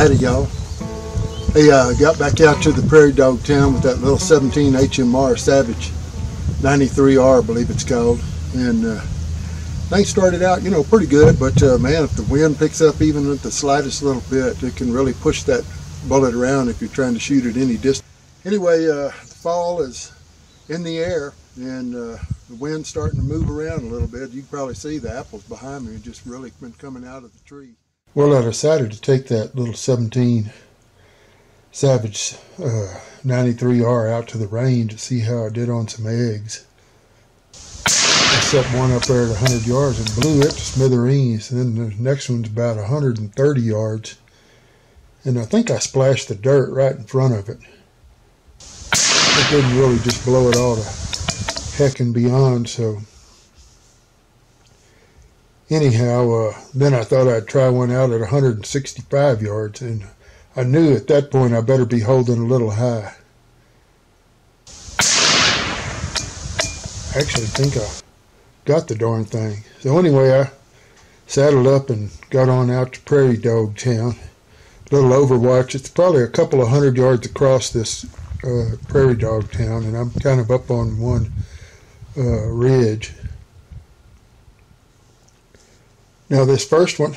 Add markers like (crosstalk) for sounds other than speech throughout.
Howdy, y'all. Hey, uh, got back out to the prairie dog town with that little 17 HMR Savage 93R, I believe it's called. And uh, things started out, you know, pretty good, but uh, man, if the wind picks up even with the slightest little bit, it can really push that bullet around if you're trying to shoot at any distance. Anyway, uh, the fall is in the air and uh, the wind's starting to move around a little bit. You can probably see the apples behind me just really been coming out of the tree. Well, I decided to take that little 17 Savage uh, 93R out to the range to see how I did on some eggs. I set one up there at 100 yards and blew it to smithereens. And then the next one's about 130 yards. And I think I splashed the dirt right in front of it. It didn't really just blow it all to heck and beyond, so anyhow, uh, then I thought I'd try one out at 165 yards, and I knew at that point I better be holding a little high. I actually think I got the darn thing. So anyway, I saddled up and got on out to Prairie Dog Town. A little Overwatch. It's probably a couple of hundred yards across this uh, Prairie Dog Town, and I'm kind of up on one uh, ridge. Now this first one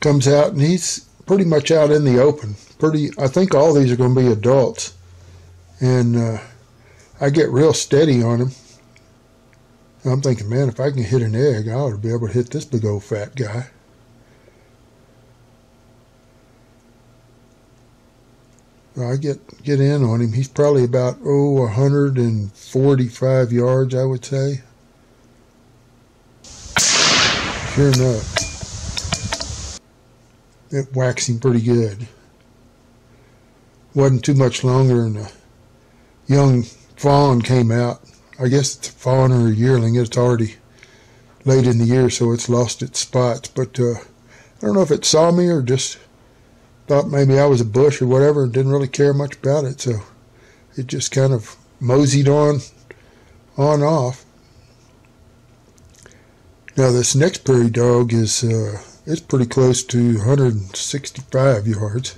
comes out and he's pretty much out in the open. Pretty, I think all these are going to be adults, and uh, I get real steady on him. I'm thinking, man, if I can hit an egg, I ought to be able to hit this big old fat guy. I get get in on him. He's probably about oh 145 yards, I would say. Sure enough, it waxed him pretty good. Wasn't too much longer, and a young fawn came out. I guess it's a fawn or a yearling. It's already late in the year, so it's lost its spots. But uh, I don't know if it saw me or just thought maybe I was a bush or whatever and didn't really care much about it. So it just kind of moseyed on, on off. Now this next prairie dog is uh, it's pretty close to 165 yards.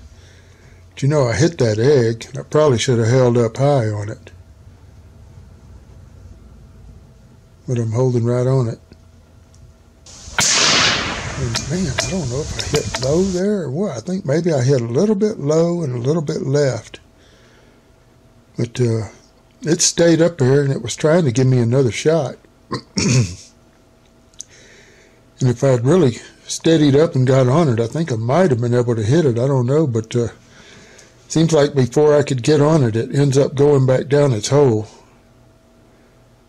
But you know I hit that egg. I probably should have held up high on it. But I'm holding right on it. And man, I don't know if I hit low there or what. I think maybe I hit a little bit low and a little bit left. But uh, it stayed up there and it was trying to give me another shot. (clears throat) And if I'd really steadied up and got on it, I think I might have been able to hit it. I don't know, but uh, seems like before I could get on it, it ends up going back down its hole.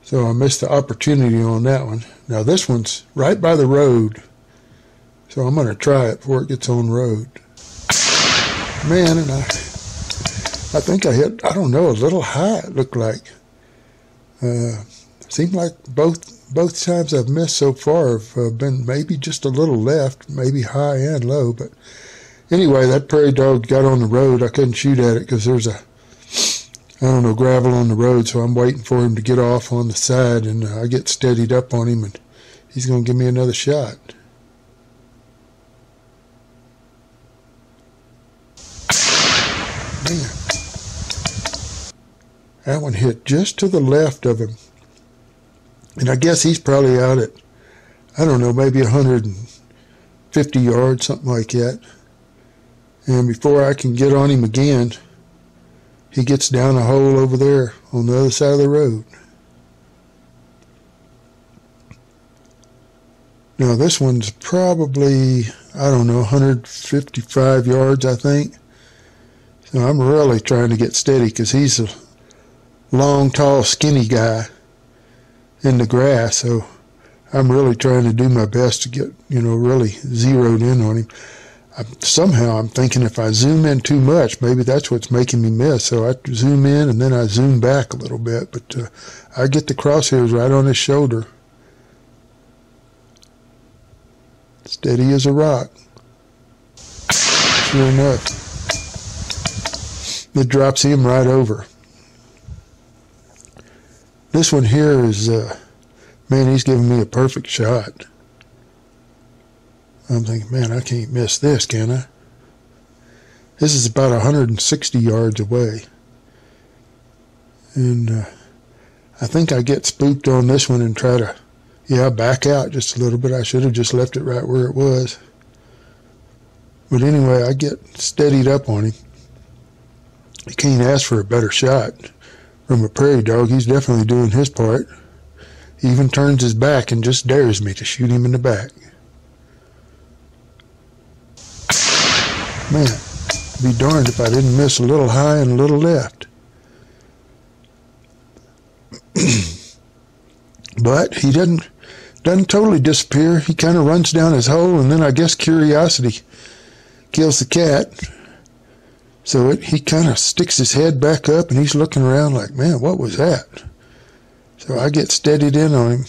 So I missed the opportunity on that one. Now this one's right by the road, so I'm going to try it before it gets on road. Man, and I, I think I hit, I don't know, a little high. It looked like. Uh, seemed like both both times I've missed so far have uh, been maybe just a little left, maybe high and low. But anyway, that prairie dog got on the road. I couldn't shoot at it because there's a, I don't know, gravel on the road. So I'm waiting for him to get off on the side, and uh, I get steadied up on him, and he's going to give me another shot. Man, that one hit just to the left of him. And I guess he's probably out at, I don't know, maybe 150 yards, something like that. And before I can get on him again, he gets down a hole over there on the other side of the road. Now this one's probably, I don't know, 155 yards, I think. So I'm really trying to get steady because he's a long, tall, skinny guy in the grass. So I'm really trying to do my best to get, you know, really zeroed in on him. I, somehow I'm thinking if I zoom in too much, maybe that's what's making me miss. So I zoom in and then I zoom back a little bit, but uh, I get the crosshairs right on his shoulder. Steady as a rock. Sure enough, it drops him right over. This one here is, uh, man, he's giving me a perfect shot. I'm thinking, man, I can't miss this, can I? This is about 160 yards away. And uh, I think I get spooked on this one and try to, yeah, back out just a little bit. I should have just left it right where it was. But anyway, I get steadied up on him. You can't ask for a better shot from a prairie dog. He's definitely doing his part. He even turns his back and just dares me to shoot him in the back. Man, be darned if I didn't miss a little high and a little left. (clears throat) but he doesn't doesn't totally disappear. He kind of runs down his hole, and then I guess curiosity kills the cat. So it, he kind of sticks his head back up, and he's looking around like, "Man, what was that?" So I get steadied in on him,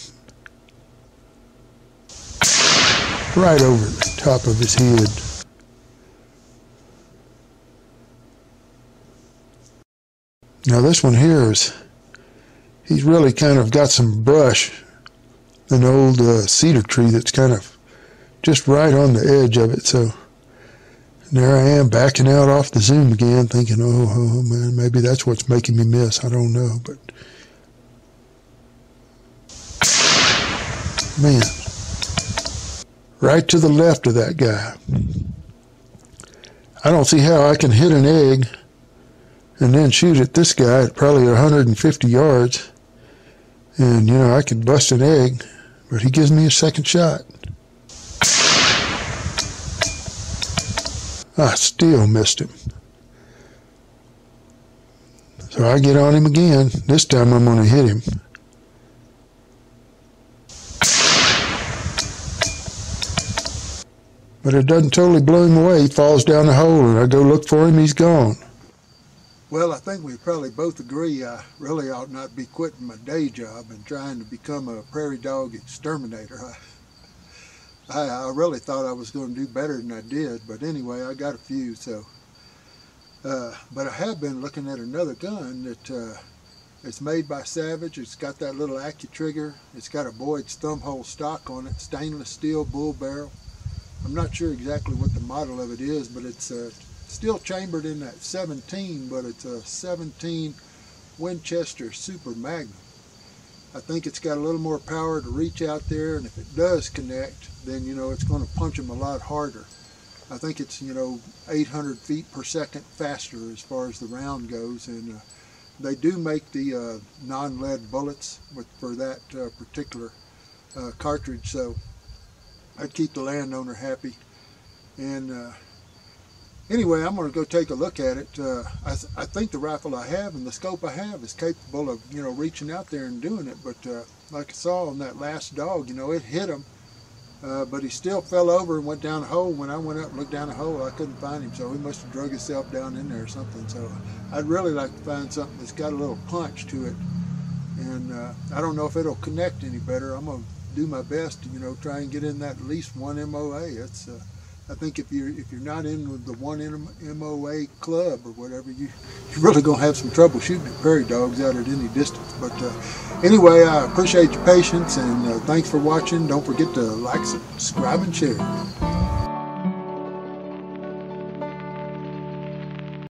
right over the top of his head. Now this one here is, he's really kind of got some brush, an old uh, cedar tree that's kind of just right on the edge of it. So there I am backing out off the zoom again, thinking, oh, oh, oh man, maybe that's what's making me miss. I don't know, but man, right to the left of that guy. I don't see how I can hit an egg and then shoot at this guy at probably 150 yards. And, you know, I could bust an egg, but he gives me a second shot. I still missed him. So I get on him again. This time I'm going to hit him. But it doesn't totally blow him away. He falls down the hole, and I go look for him. He's gone. Well, I think we probably both agree I really ought not be quitting my day job and trying to become a prairie dog exterminator. I, I, I really thought I was going to do better than I did, but anyway, I got a few. So, uh, but I have been looking at another gun that uh, it's made by Savage. It's got that little AccuTrigger. It's got a Boyd's thumbhole stock on it, stainless steel bull barrel. I'm not sure exactly what the model of it is, but it's uh, still chambered in that 17, but it's a 17 Winchester Super Magnum. I think it's got a little more power to reach out there, and if it does connect, then you know it's going to punch them a lot harder. I think it's you know 800 feet per second faster as far as the round goes, and uh, they do make the uh, non-lead bullets with, for that uh, particular uh, cartridge, so I'd keep the landowner happy. And uh, anyway, I'm going to go take a look at it. Uh, I, th I, think the rifle I have and the scope I have is capable of, you know, reaching out there and doing it. But uh, like I saw on that last dog, you know, it hit him, uh, but he still fell over and went down a hole. When I went up and looked down the hole, I couldn't find him, so he must have drug himself down in there or something. So I'd really like to find something that's got a little punch to it. And uh, I don't know if it'll connect any better. I'm going to do my best to, you know, try and get in that at least one MOA. It's uh, I think if you're if you're not in the one MOA club or whatever, you you're really gonna have some trouble shooting at prairie dogs out at any distance. But uh, anyway, I appreciate your patience and uh, thanks for watching. Don't forget to like, subscribe, and share.